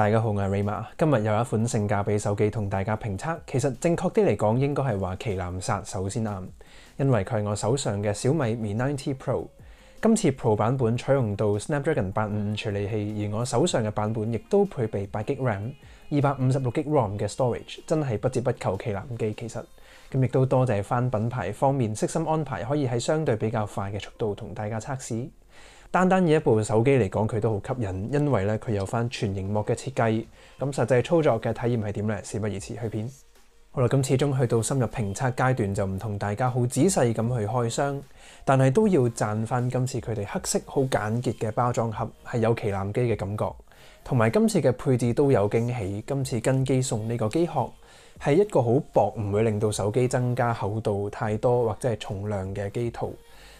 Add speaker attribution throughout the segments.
Speaker 1: 大家好，我係 Rayma，今日有一款性價比手機同大家評測。其實正確啲嚟講，應該係話旗艦殺手先啱，因為佢係我手上嘅小米 Mi 90 Pro。今次 Pro 版本採用到 Snapdragon 八五五處理器，而我手上嘅版本亦都配備八 G RAM、二百五十六 G ROM 嘅 storage，真係不折不扣旗艦機。其實咁亦都多謝翻品牌方面悉心安排，可以喺相對比較快嘅速度同大家測試。單單以一部手機嚟講，佢都好吸引，因為咧佢有翻全螢幕嘅設計。咁實際操作嘅體驗係點呢？事不宜遲，去片。好啦，咁始終去到深入評測階段，就唔同大家好仔細咁去開箱，但係都要讚翻今次佢哋黑色好簡潔嘅包裝盒，係有旗艦機嘅感覺。同埋今次嘅配置都有驚喜，今次跟機送呢個機殼係一個好薄，唔會令到手機增加厚度太多或者係重量嘅機套。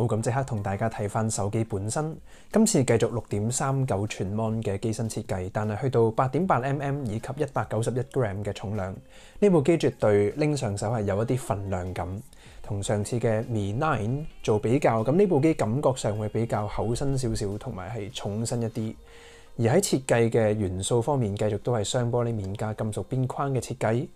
Speaker 1: 好，咁即刻同大家睇翻手機本身。今次繼續六點三九寸 Mon 嘅機身設計，但係去到八點八 mm 以及一百九十一 gram 嘅重量，呢部機絕對拎上手係有一啲份量感。同上次嘅 Mi 9做比較，咁呢部機感覺上會比較厚身少少，同埋係重身一啲。而喺設計嘅元素方面，繼續都係雙玻璃面加金屬邊框嘅設計。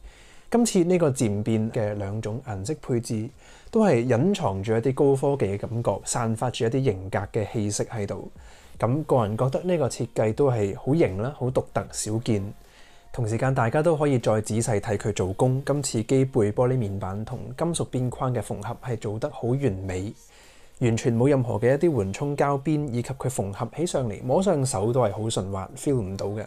Speaker 1: 今次呢個漸變嘅兩種顏色配置，都係隱藏住一啲高科技嘅感覺，散發住一啲型格嘅氣息喺度。咁個人覺得呢個設計都係好型啦，好獨特少見。同時間，大家都可以再仔細睇佢做工。今次機背玻璃面板同金屬邊框嘅縫合係做得好完美，完全冇任何嘅一啲緩衝膠邊，以及佢縫合起上嚟摸上手都係好順滑，feel 唔到嘅。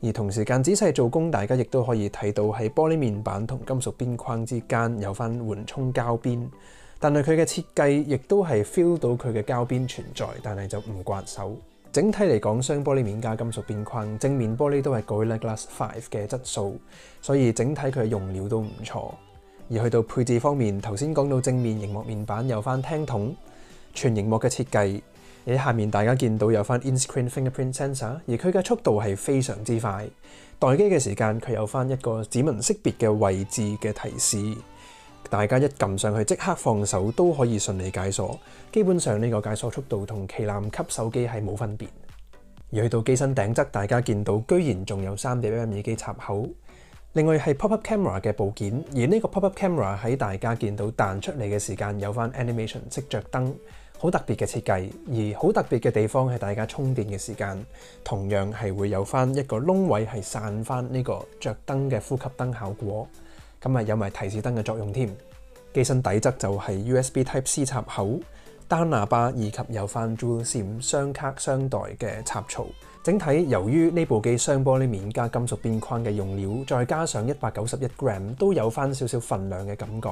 Speaker 1: 而同時間仔細做工，大家亦都可以睇到喺玻璃面板同金屬邊框之間有翻緩衝膠邊。但係佢嘅設計亦都係 feel 到佢嘅膠邊存在，但係就唔刮手。整體嚟講，雙玻璃面加金屬邊框，正面玻璃都係 Gorilla Glass 5嘅質素，所以整體佢嘅用料都唔錯。而去到配置方面，頭先講到正面熒幕面板有翻聽筒，全熒幕嘅設計，喺下面大家見到有翻 In-Screen Fingerprint Sensor，而佢嘅速度係非常之快，待機嘅時間佢有翻一個指紋識別嘅位置嘅提示。大家一撳上去即刻放手都可以順利解鎖，基本上呢個解鎖速度同旗艦級手機係冇分別。而去到機身頂側，大家見到居然仲有三點 M 耳機插口，另外係 Pop-up Camera 嘅部件，而呢個 Pop-up Camera 喺大家見到彈出嚟嘅時間有翻 Animation 識着燈，好特別嘅設計。而好特別嘅地方係大家充電嘅時間，同樣係會有翻一個窿位係散翻呢個着燈嘅呼吸燈效果。咁啊，有埋提示燈嘅作用添。機身底質就係 USB Type C 插口、單喇叭以及有翻 Dual SIM 雙卡雙待嘅插槽。整體由於呢部機雙玻璃面加金屬邊框嘅用料，再加上一百九十一 gram 都有翻少少份量嘅感覺，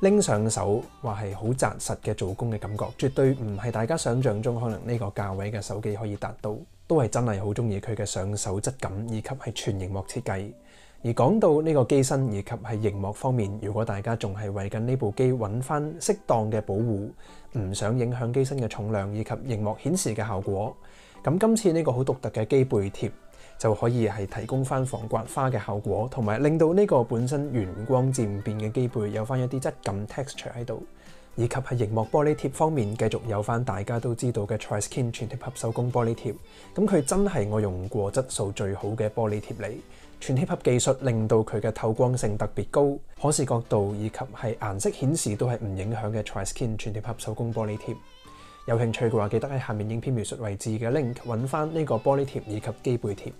Speaker 1: 拎上手話係好紮實嘅做工嘅感覺，絕對唔係大家想象中可能呢個價位嘅手機可以達到。都係真係好中意佢嘅上手質感以及係全螢幕設計。而講到呢個機身以及係熒幕方面，如果大家仲係為緊呢部機揾翻適當嘅保護，唔想影響機身嘅重量以及熒幕顯示嘅效果，咁今次呢個好獨特嘅機背貼就可以係提供翻防刮花嘅效果，同埋令到呢個本身圓光漸變嘅機背有翻一啲質感 texture 喺度，以及係熒幕玻璃貼方面繼續有翻大家都知道嘅 Triskin 全貼合手工玻璃貼，咁佢真係我用過質素最好嘅玻璃貼嚟。全貼合技術令到佢嘅透光性特別高，可視角度以及係顏色顯示都係唔影響嘅 Triskin 全貼合手工玻璃貼。有興趣嘅話，記得喺下面影片描述位置嘅 link 揾翻呢個玻璃貼以及機背貼。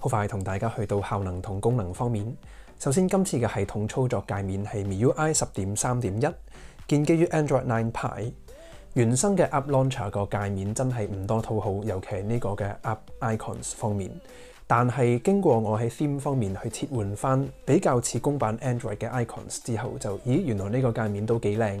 Speaker 1: 好快同大家去到效能同功能方面。首先，今次嘅系統操作界面係 MIUI 十點三點一，建基於 Android Nine Pi。原生嘅 App Launcher 個界面真係唔多討好，尤其係呢個嘅 App Icons 方面。但係經過我喺 Theme 方面去切換翻比較似公版 Android 嘅 Icons 之後，就咦原來呢個界面都幾靚。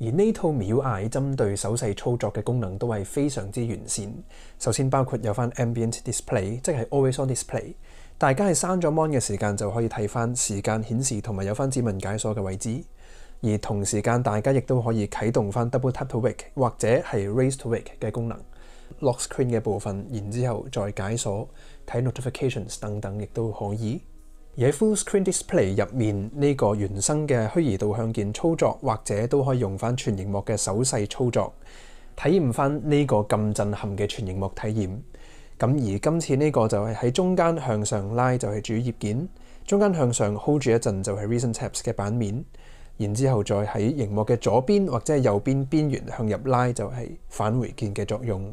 Speaker 1: 而呢套 MIUI 針對手勢操作嘅功能都係非常之完善。首先包括有翻 Ambient Display，即係 Always On Display，大家係閂咗 Mon 嘅時間就可以睇翻時間顯示同埋有翻指紋解鎖嘅位置。而同時間大家亦都可以啟動翻 Double Tap to Wake 或者係 Raise to Wake 嘅功能，Lock Screen 嘅部分，然之後再解鎖睇 Notifications 等等，亦都可以。而喺 Full Screen Display 入面，呢個原生嘅虛擬導向鍵操作，或者都可以用翻全熒幕嘅手勢操作，體驗翻呢個咁震撼嘅全熒幕體驗。咁而今次呢個就係喺中間向上拉就係主頁件，中間向上 hold 住一陣就係 Recent Tabs 嘅版面，然之後再喺熒幕嘅左邊或者係右邊邊緣向入拉就係返回鍵嘅作用。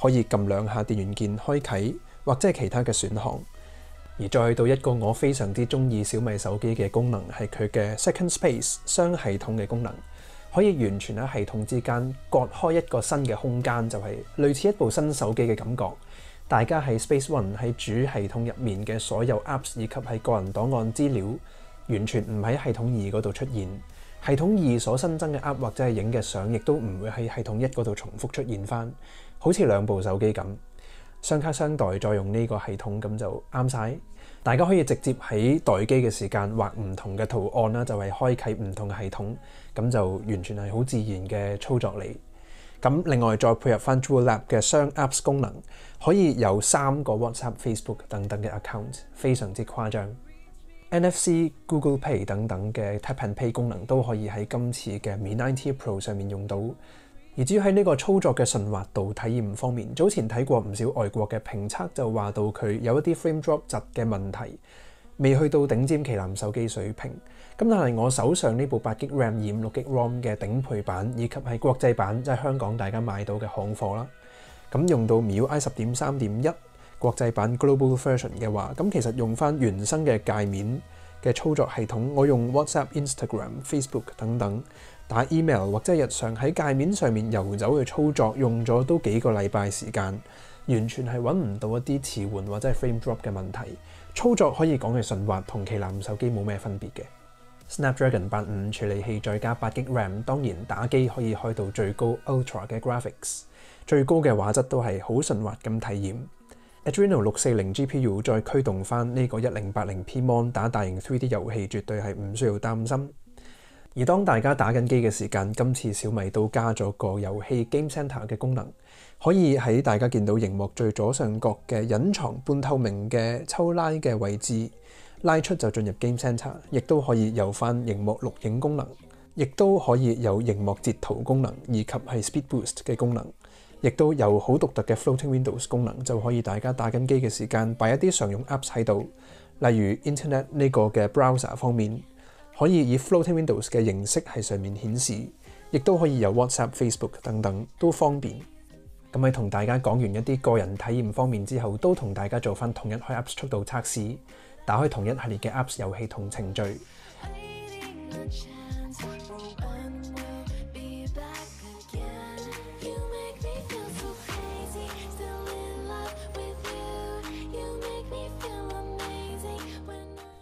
Speaker 1: 可以撳兩下電源鍵開啟，或者係其他嘅選項。而再到一個我非常之中意小米手機嘅功能，係佢嘅 Second Space 雙系統嘅功能，可以完全喺系統之間割開一個新嘅空間，就係類似一部新手機嘅感覺。大家喺 Space One 喺主系統入面嘅所有 Apps 以及係個人檔案資料，完全唔喺系統二嗰度出現。系統二所新增嘅 App 或者係影嘅相，亦都唔會喺系統一嗰度重複出現翻。好似兩部手機咁，雙卡雙待再用呢個系統咁就啱晒。大家可以直接喺待機嘅時間畫唔同嘅圖案啦，就係開啟唔同嘅系統，咁就完全係好自然嘅操作嚟。咁另外再配合翻 Jewel Lab 嘅雙 Apps 功能，可以有三個 WhatsApp、Facebook 等等嘅 account，非常之誇張。NFC、Google Pay 等等嘅 Tap and Pay 功能都可以喺今次嘅 Mi 9T Pro 上面用到。至於喺呢個操作嘅順滑度體驗方面，早前睇過唔少外國嘅評測，就話到佢有一啲 frame drop 窒嘅問題，未去到頂尖旗艦手機水平。咁但係我手上呢部八 G RAM 二五六 G ROM 嘅頂配版，以及係國際版，即係香港大家買到嘅行貨啦。咁用到 MIUI 十點三點一國際版 Global Version 嘅話，咁其實用翻原生嘅界面嘅操作系統，我用 WhatsApp、Instagram、Facebook 等等。打 email 或者日常喺界面上面遊走嘅操作，用咗都幾個禮拜時間，完全係揾唔到一啲遲緩或者係 frame drop 嘅問題。操作可以講係順滑，同旗艦手機冇咩分別嘅。Snapdragon 八五處理器再加八 G RAM，當然打機可以開到最高 Ultra 嘅 graphics，最高嘅畫質都係好順滑咁體驗。Adreno 六四零 GPU 再驅動翻呢個一零八零 P Mon 打大型 3D 遊戲，絕對係唔需要擔心。而當大家打緊機嘅時間，今次小米都加咗個遊戲 Game Center 嘅功能，可以喺大家見到熒幕最左上角嘅隱藏半透明嘅抽拉嘅位置拉出就進入 Game Center，亦都可以有翻熒幕錄影功能，亦都可以有熒幕截圖功能，以及係 Speed Boost 嘅功能，亦都有好獨特嘅 Floating Windows 功能，就可以大家打緊機嘅時間擺一啲常用 Apps 喺度，例如 Internet 呢個嘅 Browser 方面。可以以 Floating Windows 嘅形式喺上面顯示，亦都可以由 WhatsApp、Facebook 等等都方便。咁喺同大家講完一啲個人體驗方面之後，都同大家做翻同一開 Apps 速度測試，打開同一系列嘅 Apps 遊戲同程序。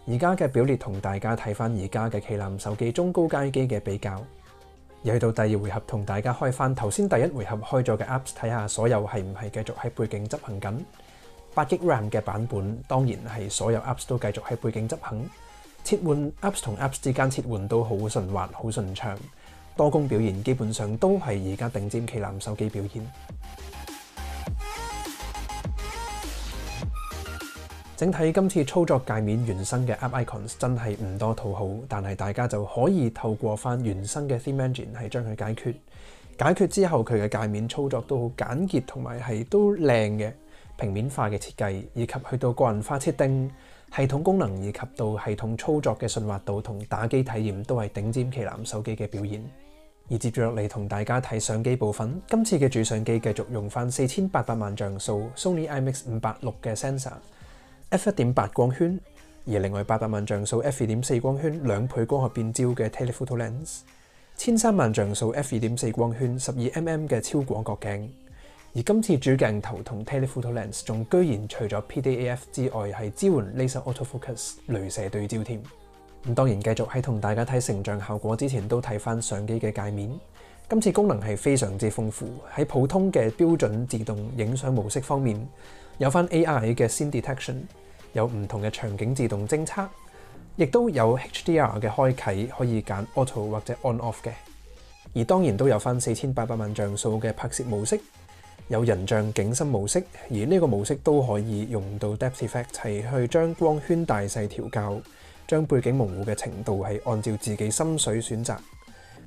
Speaker 1: 而家嘅表列同大家睇翻而家嘅旗艦手機中高階機嘅比較。又去到第二回合，同大家開翻頭先第一回合開咗嘅 Apps，睇下所有係唔係繼續喺背景執行緊。八 G RAM 嘅版本當然係所有 Apps 都繼續喺背景執行。切換 Apps 同 Apps 之間切換都好順滑、好順暢。多功表現基本上都係而家頂尖旗艦手機表現。整體今次操作界面原生嘅 App Icons 真係唔多討好，但係大家就可以透過翻原生嘅 Theme Engine 係將佢解決。解決之後，佢嘅界面操作都好簡潔，同埋係都靚嘅平面化嘅設計，以及去到個人化設定、系統功能以及到系統操作嘅順滑度同打機體驗都係頂尖旗艦手機嘅表現。而接住落嚟同大家睇相機部分，今次嘅主相機繼續用翻四千八百萬像素 Sony IMX 五八六嘅 sensor。F 一点八光圈，而另外八百萬像素 f 二点四光圈兩倍光學變焦嘅 telephoto lens，千三萬像素 f 二点四光圈十二 mm 嘅超廣角鏡，而今次主鏡頭同 telephoto lens 仲居然除咗 PDAF 之外係支援 laser autofocus 镭射對焦添。咁當然繼續喺同大家睇成像效果之前都睇翻相機嘅界面，今次功能係非常之豐富，喺普通嘅標準自動影相模式方面。有翻 AI 嘅 Scene Detection，有唔同嘅場景自動偵測，亦都有 HDR 嘅開啟，可以揀 Auto 或者 On Off 嘅。而當然都有翻四千八百萬像素嘅拍攝模式，有人像景深模式，而呢個模式都可以用到 Depth Effect，系去將光圈大細調校，將背景模糊嘅程度係按照自己心水選擇。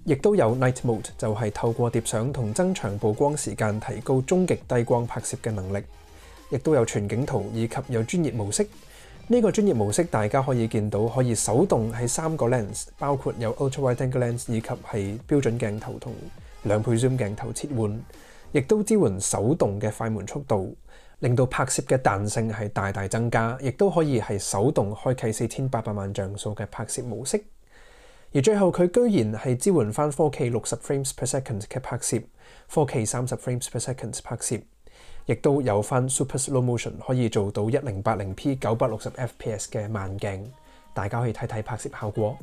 Speaker 1: 亦都有 Night Mode，就係透過疊相同增長曝光時間，提高終極低光拍攝嘅能力。亦都有全景圖以及有專業模式。呢個專業模式大家可以見到，可以手動喺三個 lens，包括有 ultra wide angle lens 以及係標準鏡頭同兩倍 zoom 鏡頭切換，亦都支援手動嘅快門速度，令到拍攝嘅彈性係大大增加。亦都可以係手動開啟四千八百萬像素嘅拍攝模式。而最後佢居然係支援翻 4K 六十 frames per second 嘅拍攝，4K 三十 frames per second 拍攝。亦都有翻 Super Slow Motion 可以做到一零八零 P 九百六十 FPS 嘅慢镜，大家可以睇睇拍摄效果。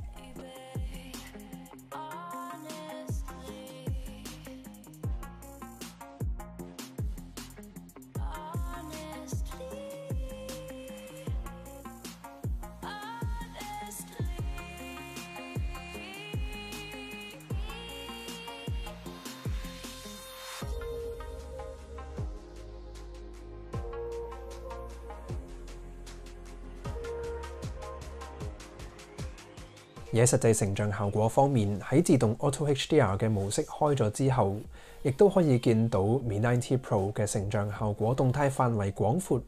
Speaker 1: 喺實際成像效果方面，喺自動 Auto HDR 嘅模式開咗之後，亦都可以見到 Mi 9T Pro 嘅成像效果動態範圍廣闊、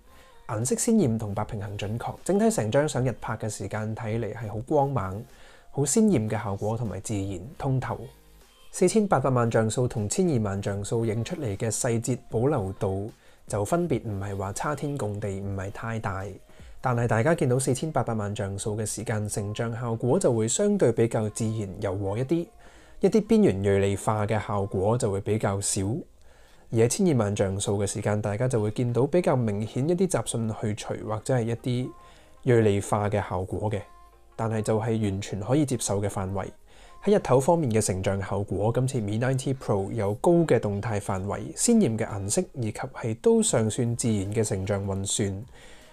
Speaker 1: 顏色鮮豔同白平衡準確，整體成張相日拍嘅時間睇嚟係好光猛、好鮮豔嘅效果同埋自然通透。四千八百萬像素同千二萬像素影出嚟嘅細節保留度就分別唔係話差天共地，唔係太大。但係大家見到四千八百萬像素嘅時間成像效果就會相對比較自然柔和一啲，一啲邊緣銳利化嘅效果就會比較少。而喺千二萬像素嘅時間，大家就會見到比較明顯一啲雜訊去除或者係一啲銳利化嘅效果嘅。但係就係完全可以接受嘅範圍。喺日頭方面嘅成像效果，今次 Mi 9T Pro 有高嘅動態範圍、鮮豔嘅顏色以及係都尚算自然嘅成像運算。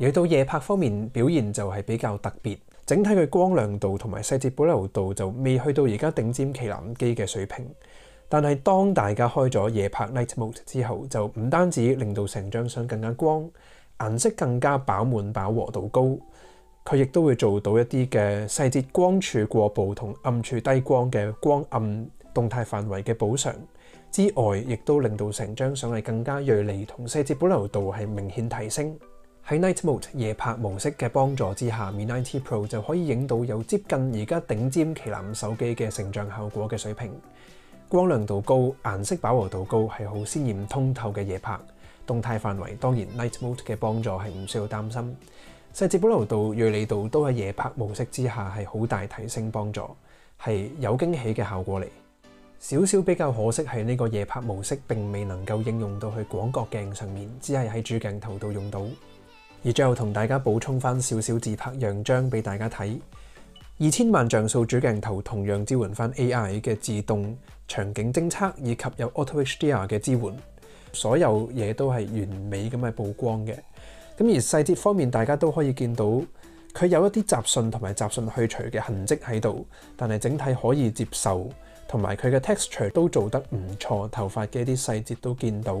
Speaker 1: 而到夜拍方面表現就係比較特別，整體嘅光亮度同埋細節保留度就未去到而家頂尖旗艦機嘅水平。但係當大家開咗夜拍 Night Mode 之後，就唔單止令到成張相更加光，顏色更加飽滿飽和度高，佢亦都會做到一啲嘅細節光處過曝同暗處低光嘅光暗動態範圍嘅補償之外，亦都令到成張相係更加銳利同細節保留度係明顯提升。喺 Night Mode 夜拍模式嘅幫助之下，Mi90 Pro 就可以影到有接近而家頂尖旗艦手機嘅成像效果嘅水平，光亮度高、顏色飽和度高，係好鮮豔通透嘅夜拍。動態範圍當然 Night Mode 嘅幫助係唔需要擔心，細節保留度、銳利度都喺夜拍模式之下係好大提升幫助，係有驚喜嘅效果嚟。少少比較可惜係呢個夜拍模式並未能夠應用到去廣角鏡上面，只係喺主鏡頭度用到。而最後同大家補充翻少少自拍樣張俾大家睇，二千萬像素主鏡頭同樣支援翻 AI 嘅自動場景偵測，以及有 Auto HDR 嘅支援，所有嘢都係完美咁嘅曝光嘅。咁而細節方面，大家都可以見到佢有一啲雜訊同埋雜訊去除嘅痕跡喺度，但係整體可以接受，同埋佢嘅 texture 都做得唔錯，頭髮嘅一啲細節都見到。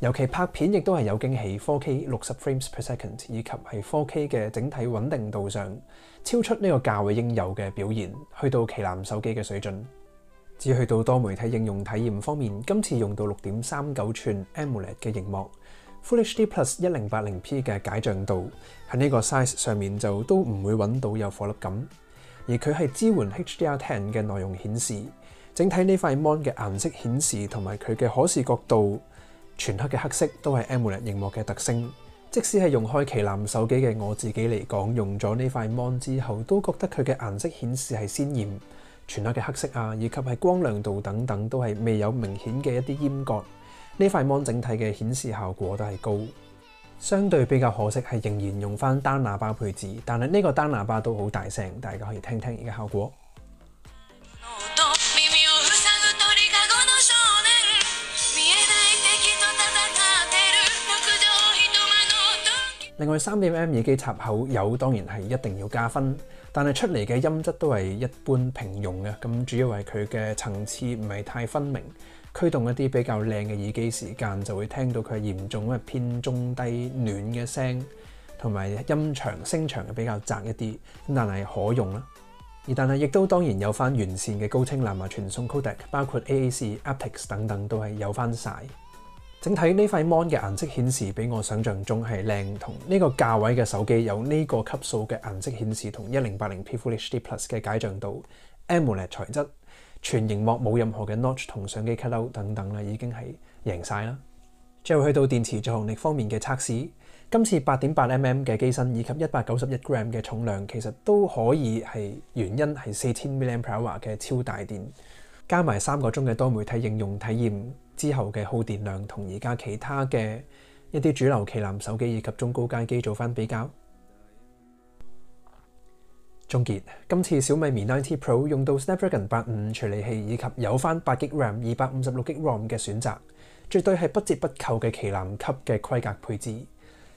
Speaker 1: 尤其拍片亦都係有驚喜，4K 六十 frames per second，以及係 4K 嘅整體穩定度上超出呢個價位應有嘅表現，去到旗艦手機嘅水準。至去到多媒體應用體驗方面，今次用到六點三九寸 AMOLED 嘅熒幕，Full HD Plus 一零八零 P 嘅解像度喺呢個 size 上面就都唔會揾到有顆粒感，而佢係支援 HDR10 嘅內容顯示，整體呢塊 mon 嘅顏色顯示同埋佢嘅可視角度。全黑嘅黑色都係 AMOLED 熒幕嘅特性，即使係用開旗舰手機嘅我自己嚟講，用咗呢塊 mon 之後，都覺得佢嘅顏色顯示係鮮豔，全黑嘅黑色啊，以及係光亮度等等都係未有明顯嘅一啲阉割。呢塊 mon 整體嘅顯示效果都係高，相對比較可惜係仍然用翻單喇叭配置，但係呢個單喇叭都好大聲，大家可以聽聽而家效果。另外三點 M 耳機插口有當然係一定要加分，但係出嚟嘅音質都係一般平庸嘅。咁主要係佢嘅層次唔係太分明，驅動一啲比較靚嘅耳機時間就會聽到佢嚴重嘅偏中低暖嘅聲，同埋音長聲長比較窄一啲，但係可用啦。而但係亦都當然有翻完善嘅高清藍牙傳送 codec，包括 AAC、aptX 等等都係有翻晒。整體呢塊 mon 嘅顏色顯示比我想象中係靚，同呢個價位嘅手機有呢個級數嘅顏色顯示同一零八零 P Full HD Plus 嘅解像度，AMOLED 材質，全熒幕冇任何嘅 notch 同相機 cutout 等等啦，已經係贏晒啦。最後去到電池續航力方面嘅測試，今次八點八 mm 嘅機身以及一百九十一 gram 嘅重量，其實都可以係原因係四千 mAh 嘅超大電，加埋三個鐘嘅多媒體應用體驗。之後嘅耗電量同而家其他嘅一啲主流旗艦手機以及中高階機做翻比較。總結，今次小米 Mi 9T Pro 用到 Snapdragon 八五處理器以及有翻八 G RAM、二百五十六 G ROM 嘅選擇，絕對係不折不扣嘅旗艦級嘅規格配置。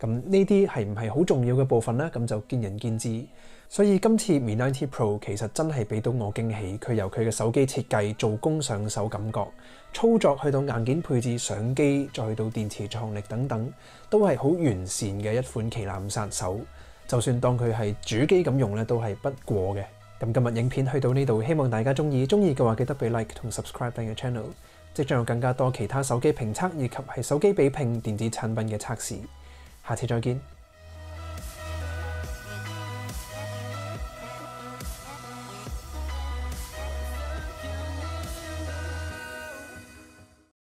Speaker 1: 咁呢啲係唔係好重要嘅部分呢？咁就見仁見智。所以今次 Mi 9T Pro 其實真係俾到我驚喜。佢由佢嘅手機設計、做工上手感覺、操作去到硬件配置、相機，再去到電池續航力等等，都係好完善嘅一款旗艦殺手。就算當佢係主機咁用咧，都係不過嘅。咁今日影片去到呢度，希望大家中意。中意嘅話記得俾 like 同 subscribe 我嘅 channel。即將有更加多其他手機評測以及係手機比拼電子產品嘅測試。下次再見。